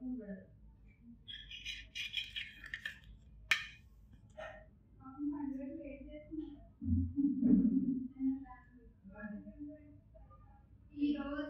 啊，你感觉那些什么？你看，你就是，你就是。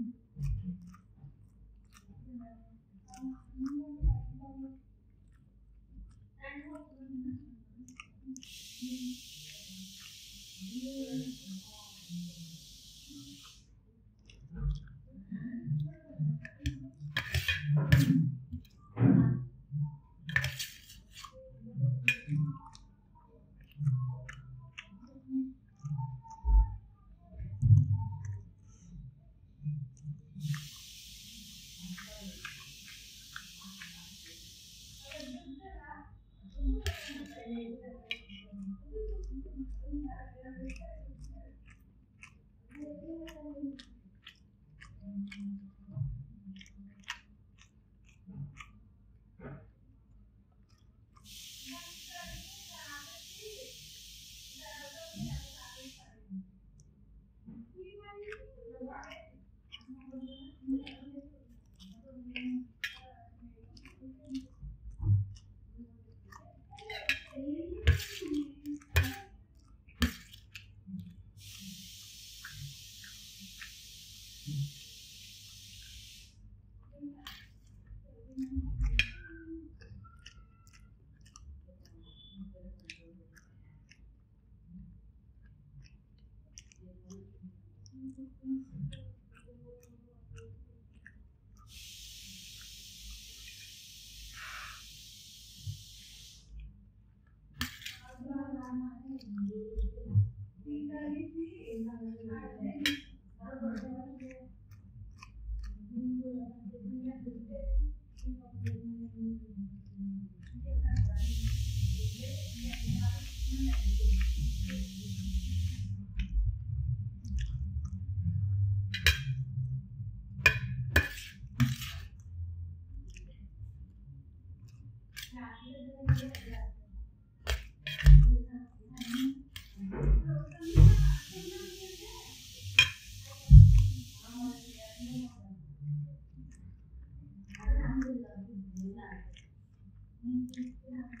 Mm-hmm. Yeah.